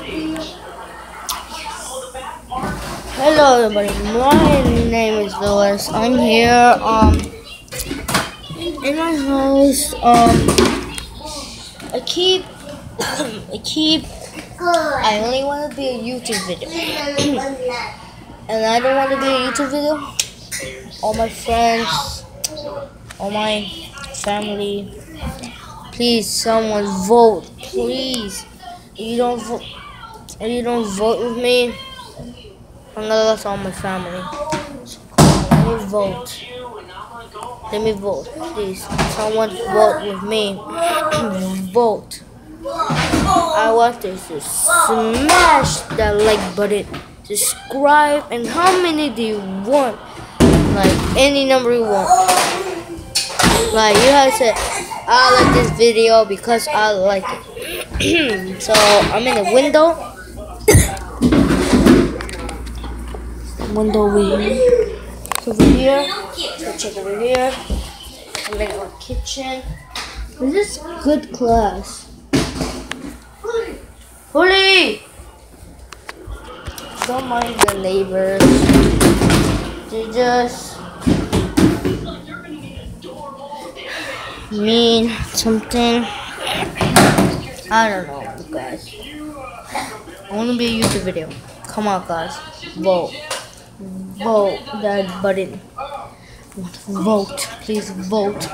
Hello everybody, my name is Luis. I'm here um in my house. Um I keep I keep I only want to be a YouTube video. and I don't want to be a YouTube video. All my friends, all my family, please someone vote. Please. If you don't vote if you don't vote with me, I'm gonna lose all my family. So let me vote. Let me vote, please. Someone vote with me. vote. I want this to smash that like button, subscribe, and how many do you want? Like any number you want. Like you have to I like this video because I like it. so I'm in the window. Window over here. Over here. Let's check over here. And then our kitchen. This is good class. Holy! Don't mind the neighbors. They just mean something. I don't know, guys. I want to be a YouTube video. Come on, guys. Vote. Vote that button. Vote. Please vote.